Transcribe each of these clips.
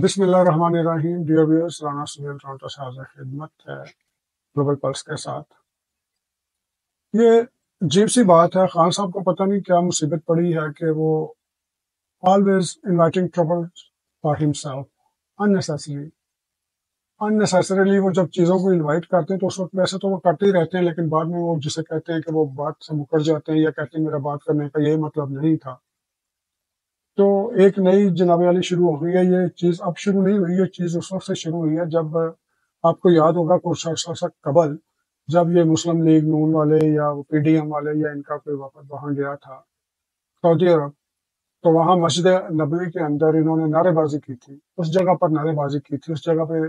बिस्मिल्लाहिर्रहमानिर्रहीम dear viewers Rana Suhail Toronto से हाजिर खिदमत है ग्लोबल पल्स के साथ। ये अजीब सी बात है, खान साहब को पता नहीं क्या मुसीबत पड़ी है कि वो always inviting trouble for himself unnecessary unnecessarily वो जब चीज़ों को इनवाइट करते हैं तो उस वक्त वैसे तो वो करते ही रहते हैं, लेकिन बाद में वो जिसे कहते हैं कि वो बात से मुकर जाते हैं या कहते हैं मेरा बात करने का यही मतलब नहीं था। तो एक नई जनाबे वाली शुरू हो गई है, ये चीज़ अब शुरू नहीं हुई ये चीज़ उस वक्त से शुरू हुई है जब आपको याद होगा कुछ अर्सा कबल, जब ये मुस्लिम लीग नून वाले या पी डी एम वाले या इनका कोई वफद वहाँ गया था सऊदी अरब तो वहाँ मस्जिद नबी के अंदर इन्होंने नारेबाजी की थी। उस जगह पर नारेबाजी की थी, उस जगह पे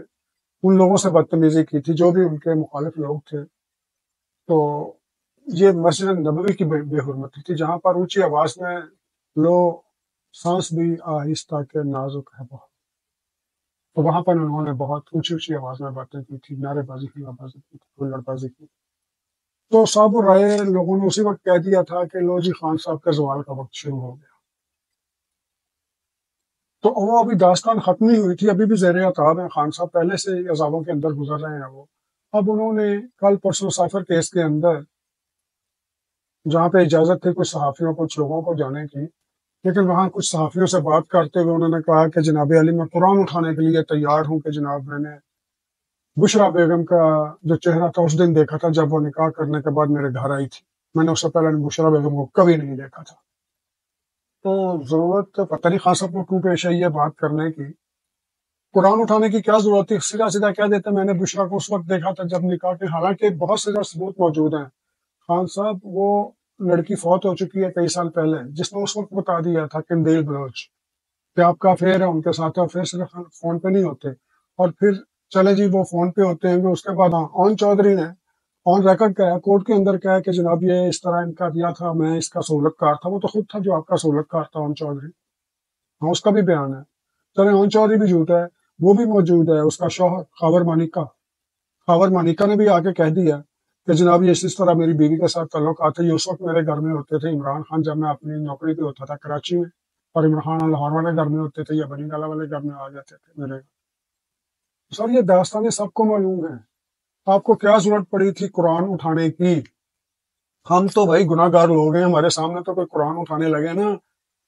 उन लोगों से बदतमीजी की थी, जो भी उनके मुखालिफ लोग थे। तो ये मस्जिद नबी की बेहरमती थी, जहाँ पर ऊँची आवाज़ में लोग सांस भी आहिस्ता के नाजुक है बहुत। तो वहाँ पर उन्होंने बहुत ऊँची ऊँची आवाज़ में बातें की थी, नारेबाजी की आवाज़ें की थी लड़बाजी की। तो साबुर राय लोगों ने उसी वक्त कह दिया था कि लो जी खान साहब का जवाल का वक्त शुरू हो गया। तो वो अभी दास्तान खत्म नहीं हुई थी, अभी भी जेर अताब है। खान साहब पहले से अजाबों के अंदर गुजर रहे हैं वो। अब उन्होंने कल परसों साफर केस के अंदर, जहाँ पे इजाज़त थी कुछ सहाफियों कुछ लोगों को जाने की लेकिन वहाँ कुछ सहाफ़ियों से बात करते हुए उन्होंने कहा कि जनाब अली, मैं कुरान उठाने के लिए तैयार हूँ कि जनाब मैंने बुशरा बेगम का जो चेहरा था, उस दिन देखा था जब वो निकाह करने के बाद मेरे घर आई थी। मैंने उससे पहले बुशरा बेगम को कभी नहीं देखा था। तो ज़रूरत पता नहीं साहब को क्यों पेश आई है बात करने की। कुरान उठाने की क्या ज़रूरत थी? सीधा सीधा क्या देते, मैंने बुशरा को उस वक्त देखा था जब निकाह के, हालाँकि बहुत से सबूत मौजूद हैं। खान साहब, वो लड़की फौत हो चुकी है कई साल पहले, जिसने उस वक्त बता दिया था किंदेल बलोच कि आपका अफेयर है, उनके साथ अफेयर सिर्फ़ फ़ोन पे नहीं होते। और फिर चले जी, वो फ़ोन पे होते हैं, उसके बाद हाँ ऑन चौधरी ने ऑन रिकॉर्ड कहा कोर्ट के अंदर कहा कि जनाब ये इस तरह इनका दिया था, मैं इसका सहूलतकार था, वो तो खुद था जो आपका सहूलतकार था ऑन चौधरी। हाँ उसका भी बयान है। चले ऑन चौधरी भी झूठा है, वो भी मौजूद है, उसका शोहर खावर मानिका खावर मानिका ने भी आके कह दिया कि जनाब ये इस तरह मेरी बीवी के साथ तल्लुक आते ये उस वक्त मेरे घर में होते थे इमरान खान, जब मैं अपनी नौकरी पे होता था कराची में। और इमरान खान लाहौर वाले घर में होते थे या बनी गाला वाले घर में आ जाते थे मेरे। सर, ये दास्तानें सबको मालूम है। आपको क्या ज़रूरत पड़ी थी कुरान उठाने की? हम तो भाई गुनागार लोग हैं, हमारे सामने तो कोई कुरान उठाने लगे ना।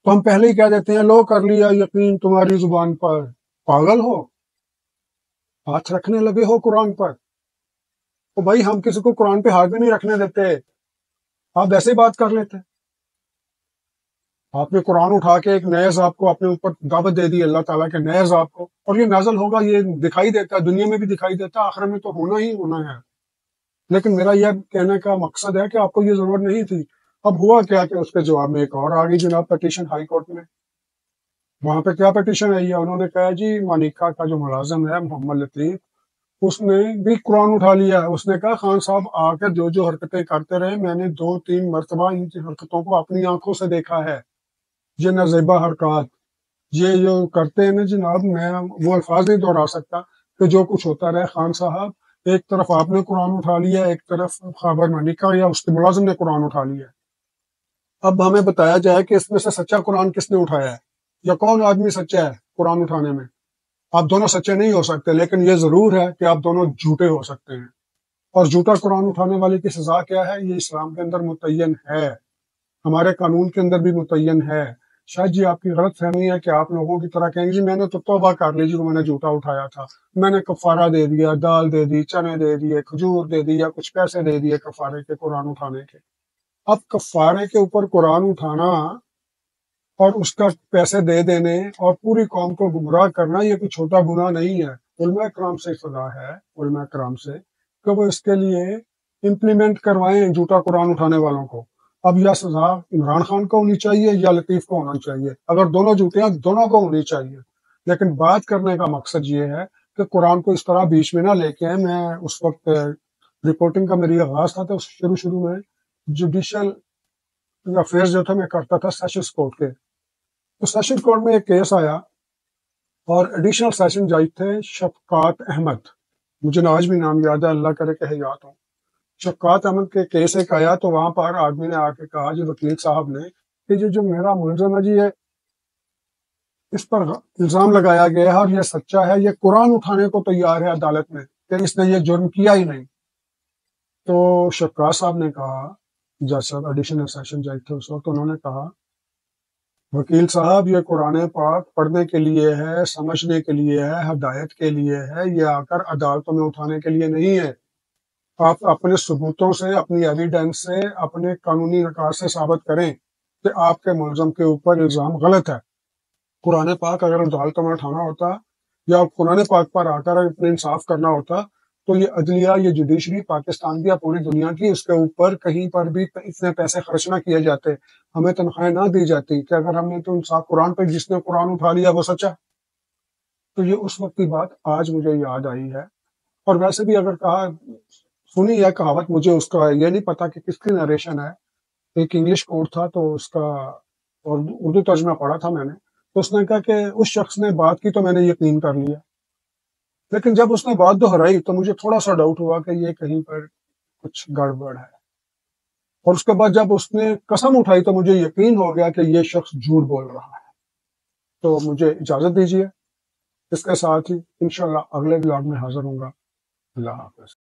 तो हम पहले ही कह देते हैं, लो कर लिया यकीन तुम्हारी ज़ुबान पर। पागल हो? हाथ रखने लगे हो कुरान पर? तो भाई हम किसी को कुरान पे हाथ भी नहीं रखने देते। आप वैसे ही बात कर लेते। आपने कुरान उठा के एक नए जाब को अपने ऊपर दावत दे दी अल्लाह ताला के नए जाब को। और ये नाजल होगा, ये दिखाई देता है दुनिया में भी दिखाई देता है आखिर में तो होना ही होना है। लेकिन मेरा यह कहने का मकसद है कि आपको ये ज़रूरत नहीं थी। अब हुआ क्या कि उसके जवाब में एक और आ गई जनाब पटिशन हाई कोर्ट में। वहाँ पे क्या पटिशन आई है उन्होंने कहा, जी, मानिका का जो मुलाजम है, मोहम्मद लतीफ उसने भी कुरान उठा लिया। उसने कहा, खान साहब आकर जो जो हरकतें करते रहे, मैंने दो तीन मरतबा इन हरकतों को अपनी आँखों से देखा है। ये नजेबा हरकत, ये जो करते हैं ना जनाब, मैं वो अल्फाज नहीं दोहरा सकता कि जो कुछ होता रहे। खान साहब, एक तरफ़ आपने कुरान उठा लिया, एक तरफ़ खबर मलिका या उसके मुलाजिम ने कुरान उठा लिया। अब हमें बताया जाए कि इसमें से सच्चा कुरान किसने उठाया है? या कौन आदमी सच्चा है कुरान उठाने में? आप दोनों सच्चे नहीं हो सकते, लेकिन ये ज़रूर है कि आप दोनों झूठे हो सकते हैं। और झूठा कुरान उठाने वाले की सजा क्या है? ये इस्लाम के अंदर मुतयन है। हमारे कानून के अंदर भी मुतयन है। शायद जी आपकी गलत फहमी है कि आप लोगों की तरह कहेंगे, जी, मैंने तो तोबा कर ली जी को मैंने जूता उठाया था। मैंने कफारा दे दिया, दाल दे दी, चने दे दिए, खजूर दे दी या कुछ पैसे दे दिए कफारे के कुरान उठाने के। अब कफारे के ऊपर कुरान उठाना और उसका पैसे दे देने और पूरी कौम को गुमराह करना, ये कोई छोटा गुना नहीं है। उलमा कराम से सजा है, उलमा कराम से, कि वो इसके लिए इम्प्लीमेंट करवाएँ झूठा कुरान उठाने वालों को। अब यह सजा इमरान खान को होनी चाहिए या लतीफ को होना चाहिए। अगर दोनों झूठे हैं, दोनों को होनी चाहिए। लेकिन बात करने का मकसद ये है कि कुरान को इस तरह बीच में ना लेके आए। मैं उस वक्त रिपोर्टिंग का मेरी आगाज़ था तो शुरू शुरू में जुडिशल अफेयर्स जो था, मैं करता था सेशन कोर्ट के। तो सेशन कोर्ट में एक केस आया और एडिशनल सेशन जज थे, शफकात अहमद। मुझे आज भी नाम याद है, अल्लाह करे कहे याद हो। शफकात अहमद के केस एक आया तो वहाँ पर आदमी ने आके कहा, जो वकील साहब ने, कि जो जो मेरा मुलजम है जी है इस पर इल्ज़ाम लगाया गया है और यह सच्चा है, ये कुरान उठाने को तैयार है अदालत में, कि इसने ये जुर्म किया ही नहीं। तो शक्का साहब ने कहा जज साहब एडिशनल सेशन जज थे उस वक्त उन्होंने कहा वकील साहब, ये कुरान पाक पढ़ने के लिए है, समझने के लिए है, हदायत के लिए है, ये आकर अदालतों में उठाने के लिए नहीं है। आप अपने सबूतों से, अपनी एविडेंस से, अपने कानूनी नकार से साबित करें कि आपके मुलजम के ऊपर इल्ज़ाम गलत है। कुरान पाक अगर अदालतों में उठाना होता या कुरान पाक पर आकर अपने इंसाफ करना होता तो ये अदलिया, ये जुडिशरी पाकिस्तान की या पूरी दुनिया की उसके ऊपर कहीं पर भी इतने पैसे खर्च ना किए जाते। हमें तनख्वाहें ना दी जाती कि अगर हमने तो इंसाफ कुरान पर जिसने कुरान उठा लिया वो सच्चा। तो ये उस वक्त की बात आज मुझे याद आई है। और वैसे भी अगर कहा, सुनी है कहावत मुझे उसका, ये नहीं पता कि किसकी नरेशन है। एक इंग्लिश कोर्ट था तो उसका, और उर्दू तर्जमा पढ़ा था मैंने। तो उसने कहा कि उस शख्स ने बात की तो मैंने यकीन कर लिया। लेकिन जब उसने बात दोहराई तो मुझे थोड़ा सा डाउट हुआ कि ये कहीं पर कुछ गड़बड़ है। और उसके बाद जब उसने कसम उठाई तो मुझे यकीन हो गया कि ये शख्स झूठ बोल रहा है। तो मुझे इजाज़त दीजिए। इसके साथ ही, इंशाल्लाह, अगले ब्लॉग में हाजिर होंगे अल्लाह हाफिज।